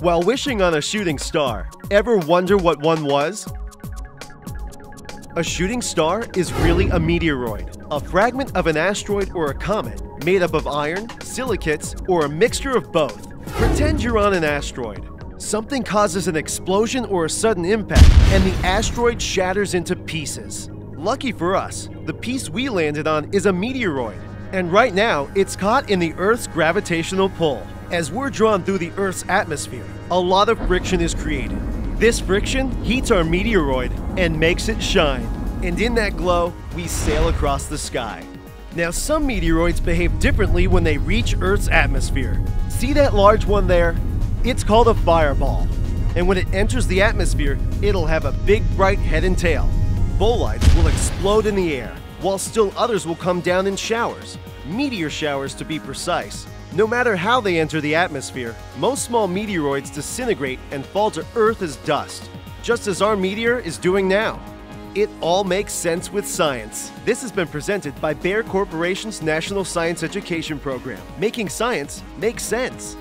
While wishing on a shooting star, ever wonder what one was? A shooting star is really a meteoroid, a fragment of an asteroid or a comet made up of iron, silicates, or a mixture of both. Pretend you're on an asteroid. Something causes an explosion or a sudden impact, and the asteroid shatters into pieces. Lucky for us, the piece we landed on is a meteoroid, and right now it's caught in the Earth's gravitational pull. As we're drawn through the Earth's atmosphere, a lot of friction is created. This friction heats our meteoroid and makes it shine. And in that glow, we sail across the sky. Now, some meteoroids behave differently when they reach Earth's atmosphere. See that large one there? It's called a fireball. And when it enters the atmosphere, it'll have a big bright head and tail. Bolides will explode in the air, while still others will come down in showers. Meteor showers to be precise. No matter how they enter the atmosphere, most small meteoroids disintegrate and fall to Earth as dust, just as our meteor is doing now. It all makes sense with science. This has been presented by Bayer Corporation's National Science Education Program, making science make sense.